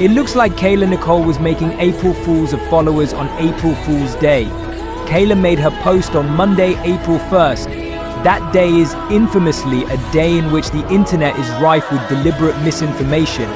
It looks like Kayla Nicole was making April Fools of followers on April Fool's Day. Kayla made her post on Monday, April 1st. That day is infamously a day in which the internet is rife with deliberate misinformation